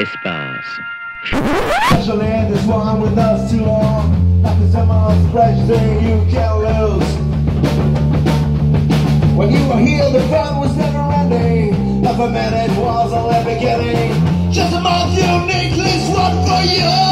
Espace. Is with us too long. You can't lose. When you were here, the fun was never ending. Half a minute was the beginning. Just a month unique, this one for you.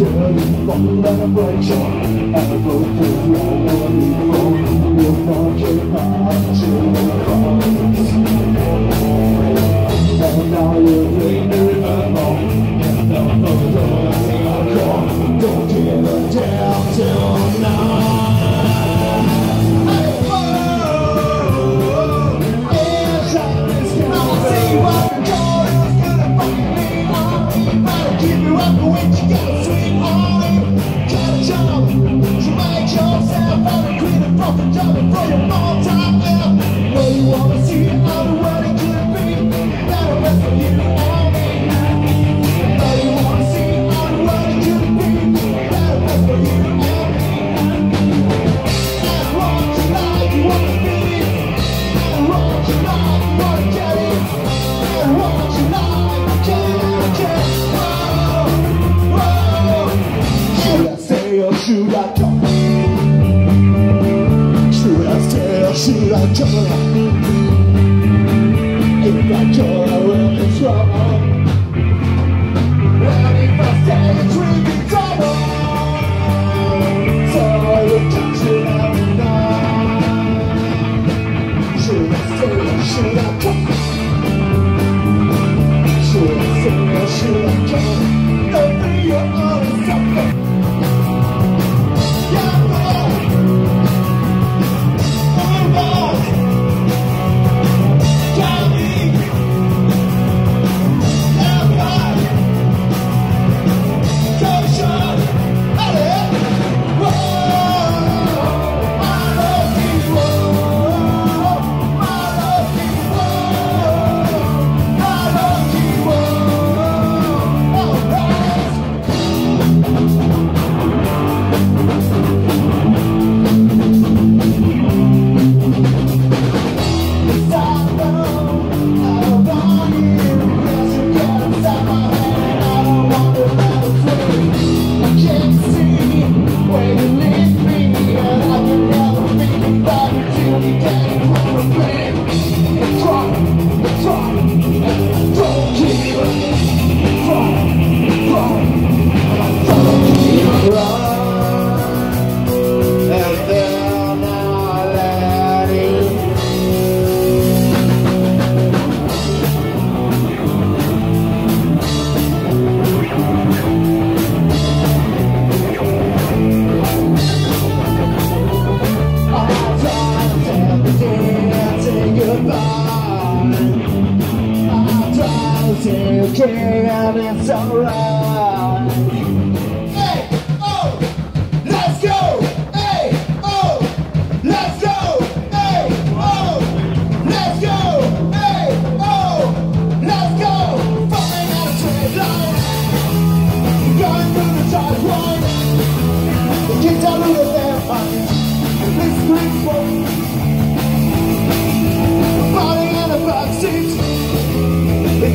It, fucking not your heart to the cross. And you're leaning alone. And the Get a sweet morning, got a job, to make yourself queen and profit job for your more should I go? Should I stay or should I go? If I go, I will be trouble. Well, if I stay, it will be trouble. So I will just should I know? Should I stay or should I go? Should I stay or should I go? Don't be your own sucker. It's alright.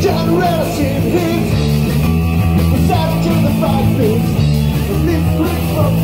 Generation hit. We saddle to the fight beat. The leaf quick from